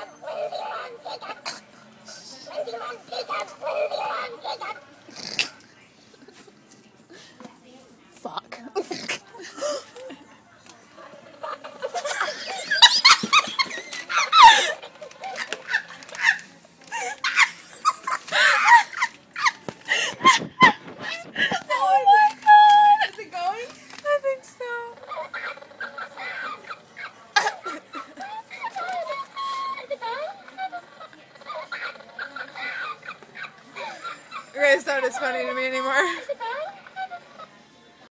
Oh! Okay, it's not as funny to me anymore.